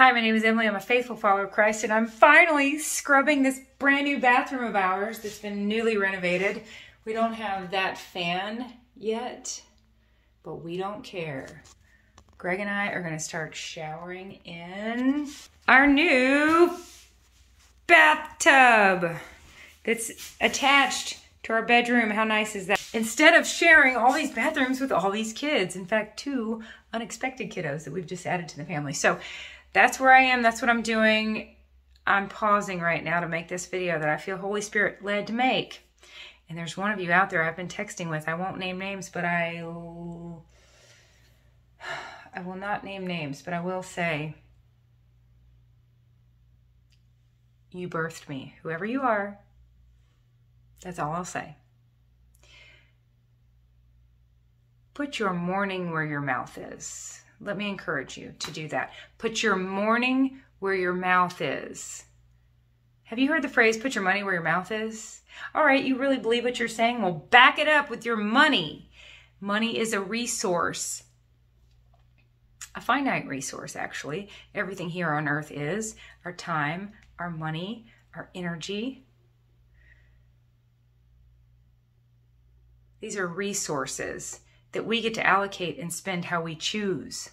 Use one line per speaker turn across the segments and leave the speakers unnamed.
Hi, my name is Emily. I'm a faithful follower of Christ, and I'm finally scrubbing this brand new bathroom of ours that's been newly renovated. We don't have that fan yet, but we don't care. Greg and I are going to start showering in our new bathtub that's attached to our bedroom. How nice is that? Instead of sharing all these bathrooms with all these kids, in fact, two unexpected kiddos that we've just added to the family. So that's where I am. That's what I'm doing. I'm pausing right now to make this video that I feel Holy Spirit led to make. And there's one of you out there I've been texting with. I won't name names, but I I will not name names, but I will say you birthed me. Whoever you are, that's all I'll say. Put your morning where your mouth is. Let me encourage you to do that. Put your morning where your mouth is. Have you heard the phrase, put your money where your mouth is? All right, you really believe what you're saying? Well, back it up with your money. Money is a resource, a finite resource, actually. Everything here on earth is our time, our money, our energy. These are resources that we get to allocate and spend how we choose.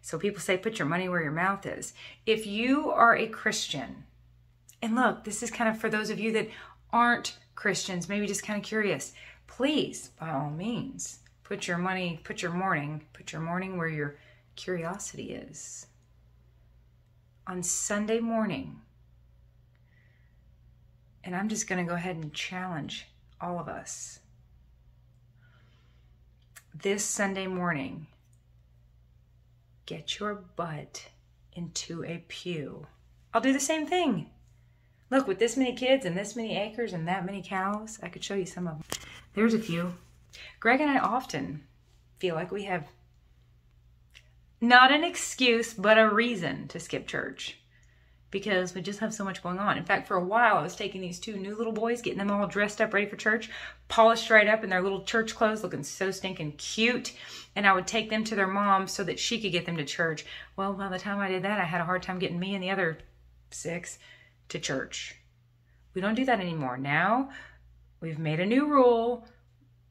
So people say, put your money where your mouth is. If you are a Christian, and look, this is kind of for those of you that aren't Christians, maybe just kind of curious, please, by all means, put your money, put your morning, put your morning where your curiosity is. On Sunday morning, and I'm just going to go ahead and challenge all of us this Sunday morning, get your butt into a pew. I'll do the same thing. Look, with this many kids and this many acres and that many cows, I could show you some of them. There's a few. Greg and I often feel like we have not an excuse, but a reason to skip church because we just have so much going on. In fact, for a while, I was taking these two new little boys, getting them all dressed up, ready for church, polished right up in their little church clothes, looking so stinking cute. And I would take them to their mom so that she could get them to church. Well, by the time I did that, I had a hard time getting me and the other six to church. We don't do that anymore. Now, we've made a new rule.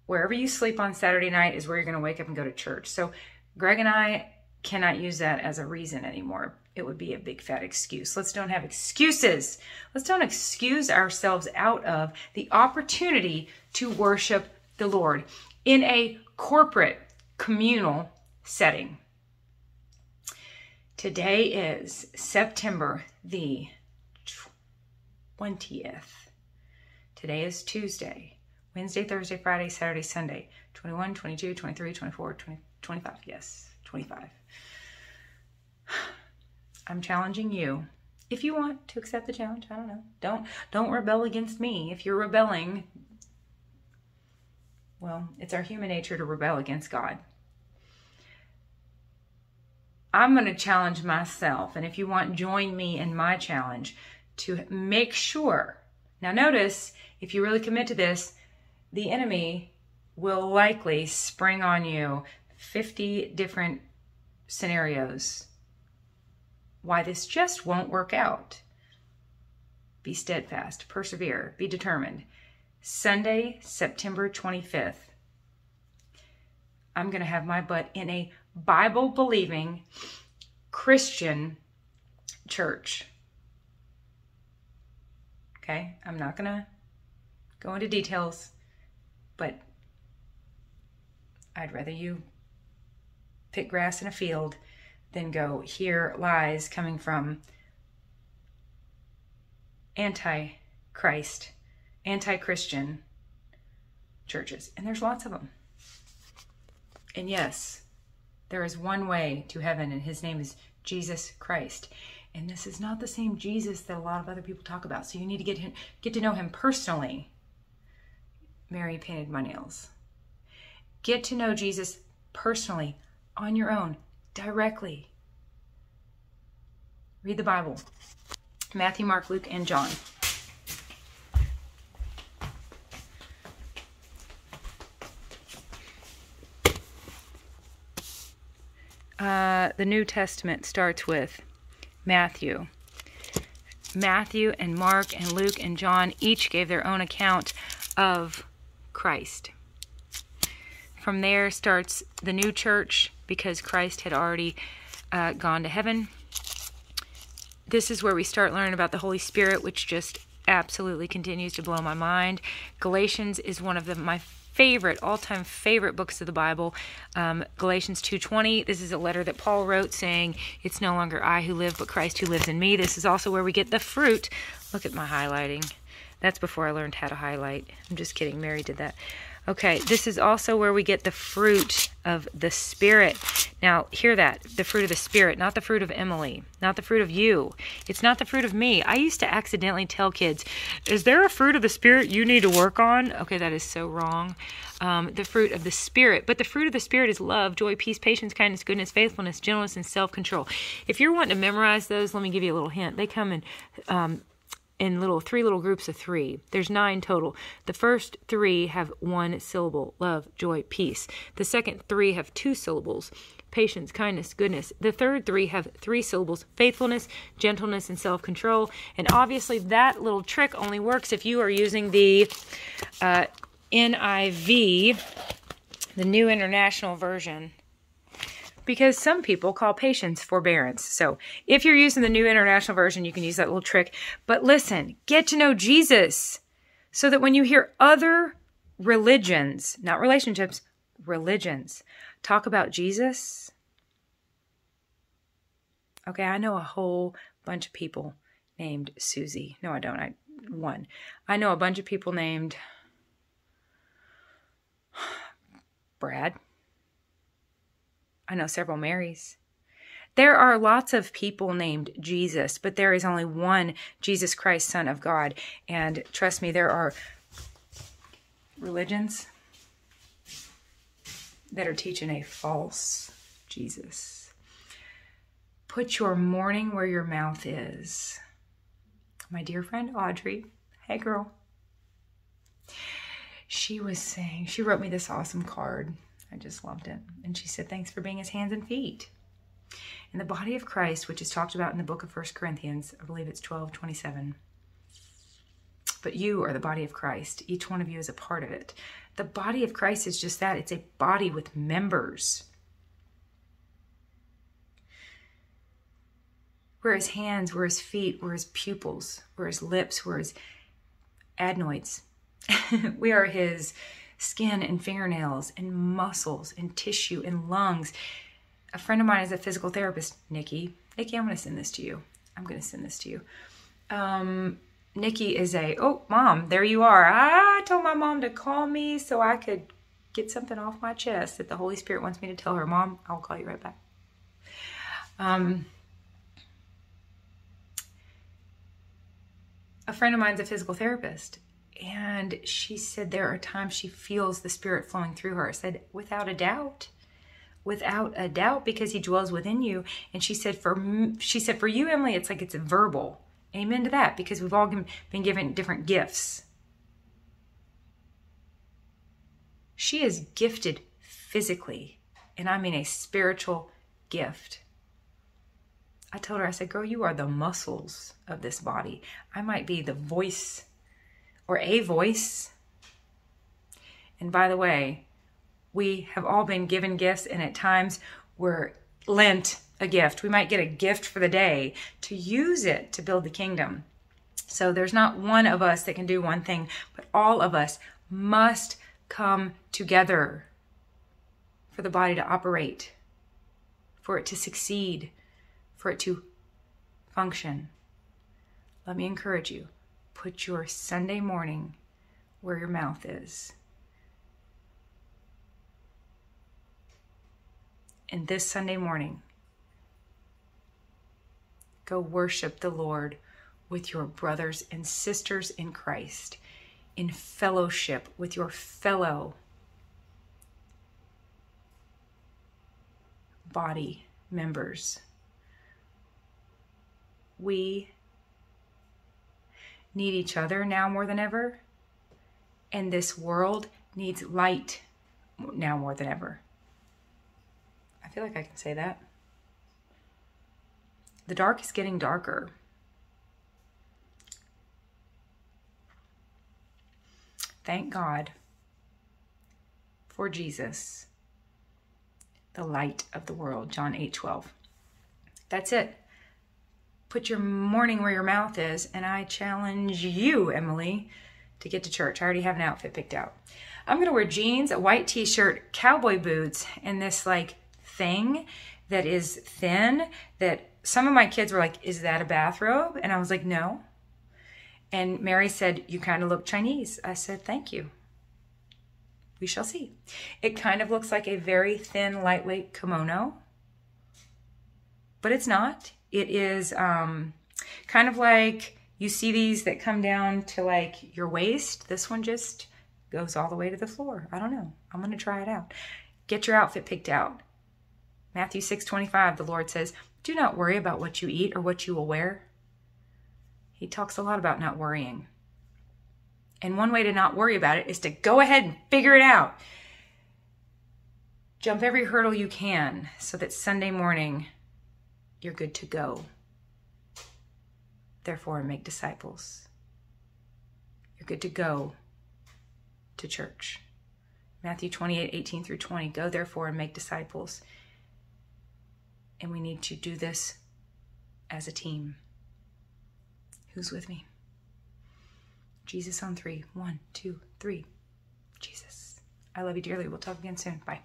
Wherever you sleep on Saturday night is where you're going to wake up and go to church. So, Greg and I cannot use that as a reason anymore it would be a big fat excuse. Let's don't have excuses. Let's don't excuse ourselves out of the opportunity to worship the Lord in a corporate, communal setting. Today is September the 20th. Today is Tuesday. Wednesday, Thursday, Friday, Saturday, Sunday. 21, 22, 23, 24, 20, 25. Yes, 25. I'm challenging you. If you want to accept the challenge, I don't know. Don't don't rebel against me. If you're rebelling, well, it's our human nature to rebel against God. I'm going to challenge myself, and if you want, join me in my challenge to make sure. Now, notice if you really commit to this, the enemy will likely spring on you 50 different scenarios why this just won't work out. Be steadfast, persevere, be determined. Sunday, September 25th, I'm going to have my butt in a Bible believing Christian church. Okay, I'm not going to go into details, but I'd rather you pick grass in a field then go hear lies coming from anti Christ, anti Christian churches. And there's lots of them. And yes, there is one way to heaven, and his name is Jesus Christ. And this is not the same Jesus that a lot of other people talk about. So you need to get him, get to know him personally. Mary painted my nails. Get to know Jesus personally on your own directly. Read the Bible Matthew, Mark, Luke, and John. Uh, the New Testament starts with Matthew. Matthew and Mark and Luke and John each gave their own account of Christ. From there starts the new church because Christ had already uh, gone to heaven. This is where we start learning about the Holy Spirit, which just absolutely continues to blow my mind. Galatians is one of the, my favorite, all-time favorite books of the Bible. Um, Galatians 2:20. This is a letter that Paul wrote saying, "It's no longer I who live, but Christ who lives in me." This is also where we get the fruit. Look at my highlighting. That's before I learned how to highlight. I'm just kidding. Mary did that. Okay, this is also where we get the fruit of the Spirit. Now, hear that. The fruit of the Spirit, not the fruit of Emily, not the fruit of you. It's not the fruit of me. I used to accidentally tell kids, Is there a fruit of the Spirit you need to work on? Okay, that is so wrong. Um, the fruit of the Spirit. But the fruit of the Spirit is love, joy, peace, patience, kindness, goodness, faithfulness, gentleness, and self control. If you're wanting to memorize those, let me give you a little hint. They come in um, in little three little groups of three. There's nine total. The first three have one syllable love, joy, peace. The second three have two syllables patience, kindness, goodness. The third three have three syllables faithfulness, gentleness, and self control. And obviously, that little trick only works if you are using the uh, NIV, the New International Version because some people call patience forbearance. So if you're using the New International Version, you can use that little trick. But listen, get to know Jesus so that when you hear other religions, not relationships, religions, talk about Jesus. Okay, I know a whole bunch of people named Susie. No, I don't. I one. I know a bunch of people named Brad. I know several Marys. There are lots of people named Jesus, but there is only one Jesus Christ, Son of God. And trust me, there are religions that are teaching a false Jesus. Put your morning where your mouth is. My dear friend Audrey, hey girl. She was saying, she wrote me this awesome card I just loved it. And she said, Thanks for being his hands and feet. In the body of Christ, which is talked about in the book of First Corinthians, I believe it's 12 27. But you are the body of Christ. Each one of you is a part of it. The body of Christ is just that it's a body with members. Where his hands, where his feet, where his pupils, where his lips, where his adenoids. we are his skin and fingernails and muscles and tissue and lungs. A friend of mine is a physical therapist, Nikki. Nikki, I'm going to send this to you. I'm going to send this to you. Um, Nikki is a, oh, mom, there you are. I told my mom to call me so I could get something off my chest that the Holy Spirit wants me to tell her. Mom, I'll call you right back. Um, a friend of mine's a physical therapist and she said there are times she feels the spirit flowing through her. I said, without a doubt, without a doubt, because he dwells within you. And she said, for she said for you, Emily, it's like it's verbal. Amen to that, because we've all been given different gifts. She is gifted physically, and I mean a spiritual gift. I told her, I said, girl, you are the muscles of this body. I might be the voice or a voice. And by the way, we have all been given gifts, and at times we're lent a gift. We might get a gift for the day to use it to build the kingdom. So there's not one of us that can do one thing, but all of us must come together for the body to operate, for it to succeed, for it to function. Let me encourage you put your Sunday morning where your mouth is. And this Sunday morning, go worship the Lord with your brothers and sisters in Christ, in fellowship with your fellow body members. We need each other now more than ever. And this world needs light now more than ever. I feel like I can say that. The dark is getting darker. Thank God for Jesus, the light of the world. John 8 12. That's it. Put your morning where your mouth is, and I challenge you, Emily, to get to church. I already have an outfit picked out. I'm gonna wear jeans, a white t-shirt, cowboy boots, and this like thing that is thin that some of my kids were like, is that a bathrobe? And I was like, no. And Mary said, you kind of look Chinese. I said, thank you. We shall see. It kind of looks like a very thin, lightweight kimono, but it's not. It is um, kind of like you see these that come down to like your waist. This one just goes all the way to the floor. I don't know. I'm going to try it out. Get your outfit picked out. Matthew 6:25 the Lord says, "Do not worry about what you eat or what you will wear." He talks a lot about not worrying. And one way to not worry about it is to go ahead and figure it out. Jump every hurdle you can so that Sunday morning you're good to go. Therefore, make disciples. You're good to go to church. Matthew 28 18 through 20. Go therefore and make disciples. And we need to do this as a team. Who's with me? Jesus on three. One, two, three. Jesus. I love you dearly. We'll talk again soon. Bye.